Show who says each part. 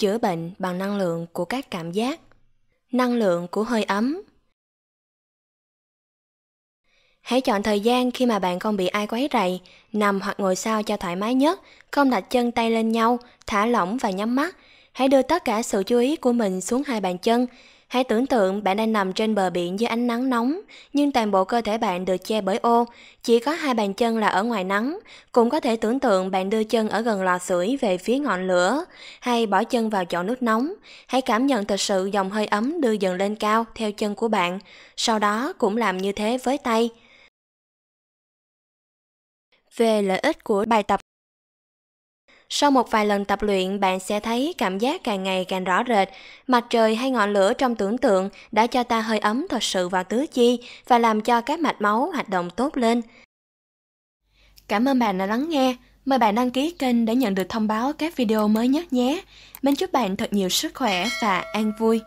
Speaker 1: chữa bệnh bằng năng lượng của các cảm giác. Năng lượng của hơi ấm Hãy chọn thời gian khi mà bạn không bị ai quấy rầy, nằm hoặc ngồi sao cho thoải mái nhất, không đặt chân tay lên nhau, thả lỏng và nhắm mắt. Hãy đưa tất cả sự chú ý của mình xuống hai bàn chân. Hãy tưởng tượng bạn đang nằm trên bờ biển dưới ánh nắng nóng, nhưng toàn bộ cơ thể bạn được che bởi ô, chỉ có hai bàn chân là ở ngoài nắng. Cũng có thể tưởng tượng bạn đưa chân ở gần lò sưởi về phía ngọn lửa, hay bỏ chân vào chậu nước nóng. Hãy cảm nhận thật sự dòng hơi ấm đưa dần lên cao theo chân của bạn. Sau đó cũng làm như thế với tay về lợi ích của bài tập. Sau một vài lần tập luyện, bạn sẽ thấy cảm giác càng ngày càng rõ rệt. Mặt trời hay ngọn lửa trong tưởng tượng đã cho ta hơi ấm thật sự vào tứ chi và làm cho các mạch máu hoạt động tốt lên. Cảm ơn bạn đã lắng nghe. Mời bạn đăng ký kênh để nhận được thông báo các video mới nhất nhé. Mình chúc bạn thật nhiều sức khỏe và an vui.